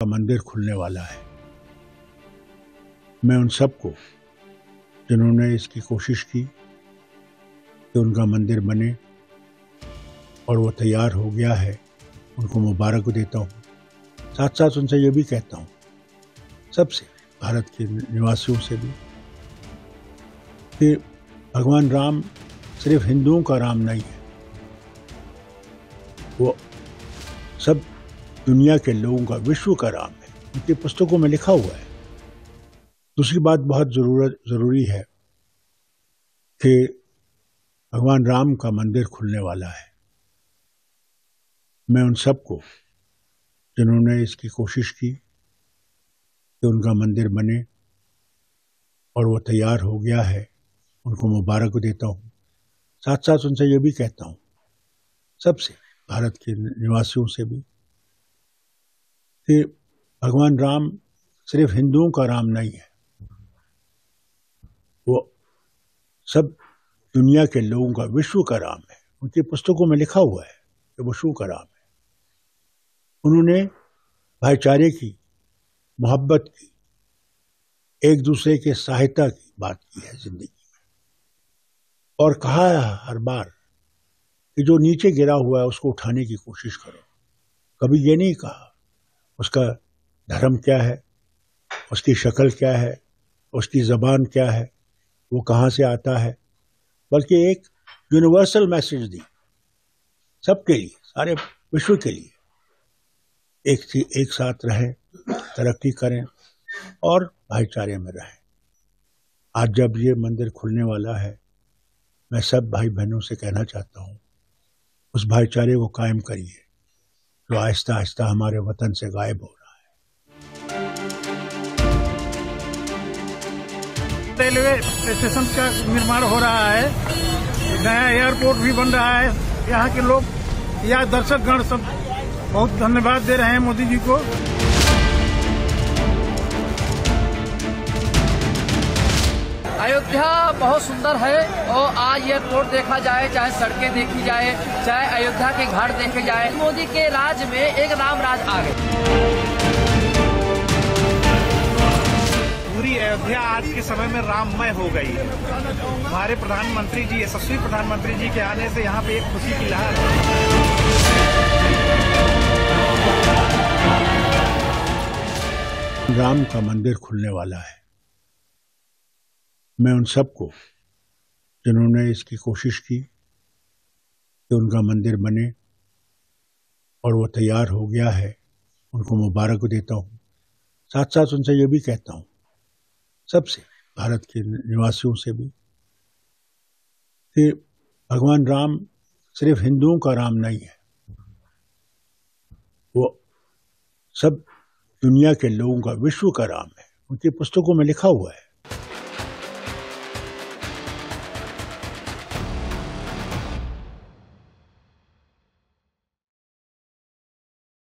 का मंदिर खुलने वाला है। मैं उन सबको, जिन्होंने इसकी कोशिश की कि उनका मंदिर बने और वो तैयार हो गया है, उनको मुबारक देता हूँ। साथ साथ उनसे ये भी कहता हूँ, सबसे भारत के निवासियों से भी, कि भगवान राम सिर्फ़ हिंदुओं का राम नहीं है। वो सब दुनिया के लोगों का विश्व का राम है। उनकी पुस्तकों में लिखा हुआ है। दूसरी बात बहुत ज़रूरत, ज़रूरी है कि भगवान राम का मंदिर खुलने वाला है। मैं उन सबको, जिन्होंने इसकी कोशिश की कि उनका मंदिर बने और वो तैयार हो गया है, उनको मुबारक देता हूँ। साथ साथ उनसे ये भी कहता हूँ, सबसे, भारत के निवासियों से भी कि भगवान राम सिर्फ़ हिंदुओं का राम नहीं है। वो सब दुनिया के लोगों का, विश्व का राम है। उनकी पुस्तकों में लिखा हुआ है कि विश्व का राम है। उन्होंने भाईचारे की, मोहब्बत की, एक दूसरे के सहायता की बात की है ज़िंदगी में। और कहा है हर बार कि जो नीचे गिरा हुआ है उसको उठाने की कोशिश करो। कभी ये नहीं कहा उसका धर्म क्या है? उसकी शक्ल क्या है? उसकी जबान क्या है? वो कहाँ से आता है? बल्कि एक यूनिवर्सल मैसेज दी। सबके लिए, सारे विश्व के लिए। एक एक साथ रहें, तरक्की करें और भाईचारे में रहें। आज जब ये मंदिर खुलने वाला है, मैं सब भाई बहनों से कहना चाहता हूँ, उस भाईचारे को कायम करिए। जो आहिस्ता आहिस्ता हमारे वतन से गायब हो रहा है। रेलवे स्टेशन का निर्माण हो रहा है। नया एयरपोर्ट भी बन रहा है। यहाँ के लोग, या दर्शकगण सब बहुत धन्यवाद दे रहे हैं मोदी जी को। अयोध्या बहुत सुंदर है और आज एयरपोर्ट देखा जाए चाहे सड़कें देखी जाए चाहे अयोध्या के घाट देखे जाए मोदी के राज में एक राम राज आ गए। पूरी अयोध्या आज के समय में राममय हो गई है। हमारे प्रधानमंत्री जी यशस्वी प्रधानमंत्री जी के आने से यहाँ पे एक खुशी की लहर है। राम का मंदिर खुलने वाला है। मैं उन सबको, जिन्होंने इसकी कोशिश की कि उनका मंदिर बने और वो तैयार हो गया है, उनको मुबारक देता हूँ। साथ साथ उनसे ये भी कहता हूँ, सबसे भारत के निवासियों से भी, कि भगवान राम सिर्फ़ हिंदुओं का राम नहीं है। वो सब दुनिया के लोगों का, विश्व का राम है। उनकी पुस्तकों में लिखा हुआ है।